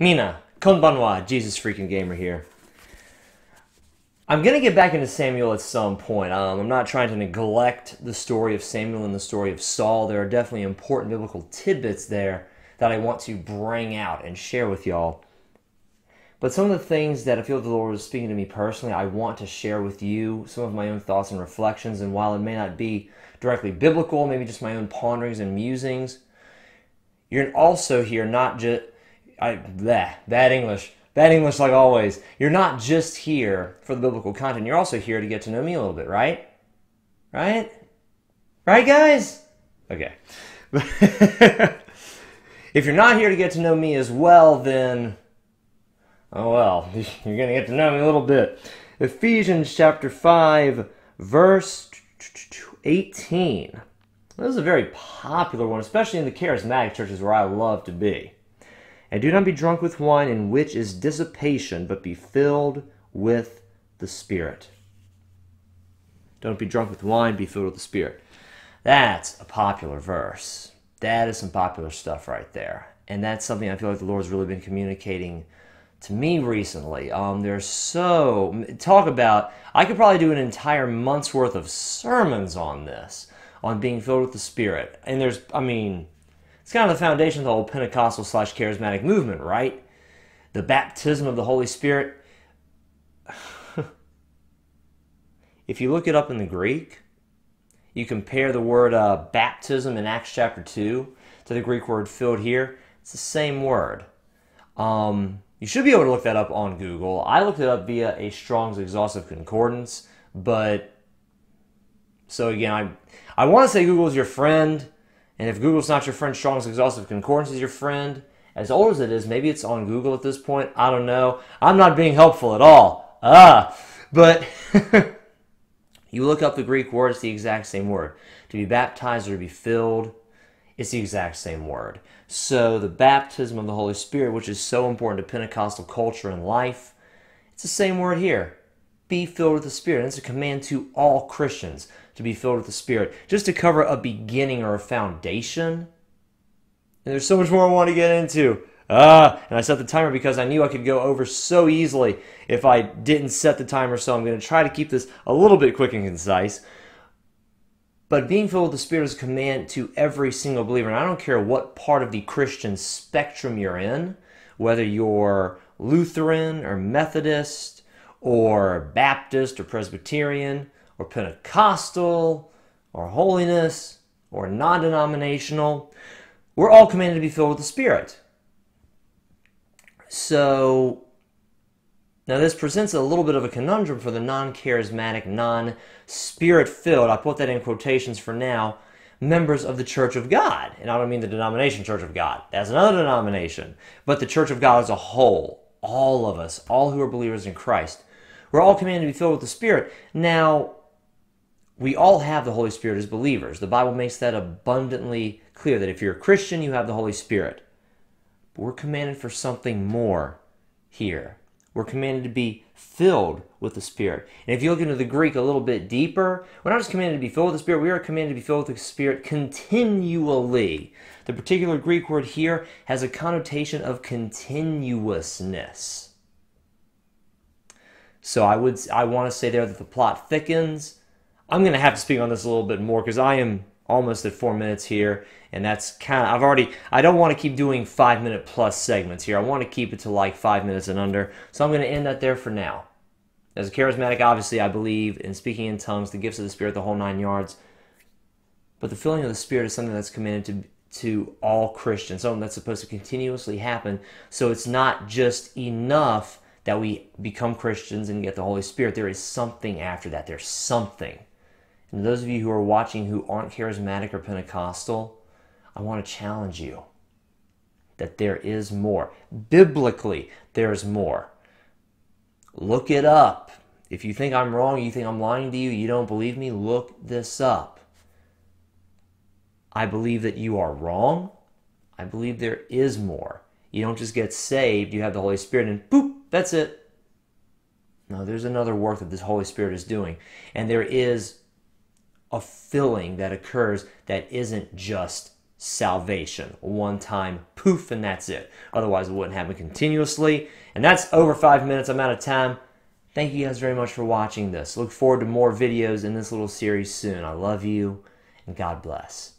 Mina, konbanwa, Jesus freaking gamer here. I'm going to get back into Samuel at some point. Um, I'm not trying to neglect the story of Samuel and the story of Saul. There are definitely important biblical tidbits there that I want to bring out and share with y'all. But some of the things that I feel the Lord is speaking to me personally, I want to share with you some of my own thoughts and reflections. And while it may not be directly biblical, maybe just my own ponderings and musings, you're also here not just I bad English. Bad English like always. You're not just here for the biblical content. You're also here to get to know me a little bit, right? Right? Right, guys? Okay. if you're not here to get to know me as well, then oh well, you're going to get to know me a little bit. Ephesians chapter 5, verse 18. This is a very popular one, especially in the charismatic churches where I love to be. And do not be drunk with wine, in which is dissipation, but be filled with the Spirit. Don't be drunk with wine, be filled with the Spirit. That's a popular verse. That is some popular stuff right there. And that's something I feel like the Lord's really been communicating to me recently. Um, there's so, talk about, I could probably do an entire month's worth of sermons on this, on being filled with the Spirit. And there's, I mean, it's kind of the foundation of the whole Pentecostal slash charismatic movement, right? The baptism of the Holy Spirit. if you look it up in the Greek, you compare the word uh, baptism in Acts chapter 2 to the Greek word filled here, it's the same word. Um, you should be able to look that up on Google. I looked it up via a Strong's Exhaustive Concordance, but so again, I I want to say Google is your friend, and if Google's not your friend, Strong's Exhaustive Concordance is your friend. As old as it is, maybe it's on Google at this point. I don't know. I'm not being helpful at all. Ah, but you look up the Greek word, it's the exact same word. To be baptized or to be filled, it's the exact same word. So the baptism of the Holy Spirit, which is so important to Pentecostal culture and life, it's the same word here. Be filled with the Spirit. It's a command to all Christians to be filled with the Spirit, just to cover a beginning or a foundation. And there's so much more I want to get into. Ah, and I set the timer because I knew I could go over so easily if I didn't set the timer, so I'm going to try to keep this a little bit quick and concise. But being filled with the Spirit is a command to every single believer. And I don't care what part of the Christian spectrum you're in, whether you're Lutheran or Methodist or Baptist or Presbyterian, or Pentecostal or holiness or non denominational. We're all commanded to be filled with the Spirit. So, now this presents a little bit of a conundrum for the non charismatic, non spirit filled, I put that in quotations for now, members of the Church of God. And I don't mean the denomination Church of God, that's another denomination, but the Church of God as a whole. All of us, all who are believers in Christ, we're all commanded to be filled with the Spirit. Now, we all have the Holy Spirit as believers. The Bible makes that abundantly clear that if you're a Christian, you have the Holy Spirit. But we're commanded for something more here. We're commanded to be filled with the Spirit. And if you look into the Greek a little bit deeper, we're not just commanded to be filled with the Spirit, we are commanded to be filled with the Spirit continually. The particular Greek word here has a connotation of continuousness. So I would I want to say there that the plot thickens I'm going to have to speak on this a little bit more because I am almost at four minutes here, and that's kind of, I've already, I don't want to keep doing five minute plus segments here. I want to keep it to like five minutes and under, so I'm going to end that there for now. As a charismatic, obviously, I believe in speaking in tongues, the gifts of the Spirit, the whole nine yards. But the filling of the Spirit is something that's commanded to to all Christians, something that's supposed to continuously happen. So it's not just enough that we become Christians and get the Holy Spirit. There is something after that. There's something. And those of you who are watching who aren't charismatic or Pentecostal, I want to challenge you that there is more. Biblically, there is more. Look it up. If you think I'm wrong, you think I'm lying to you, you don't believe me, look this up. I believe that you are wrong. I believe there is more. You don't just get saved, you have the Holy Spirit, and boop, that's it. No, there's another work that this Holy Spirit is doing. And there is a filling that occurs that isn't just salvation. One time poof, and that's it. Otherwise, it wouldn't happen continuously. And that's over five minutes. I'm out of time. Thank you guys very much for watching this. Look forward to more videos in this little series soon. I love you, and God bless.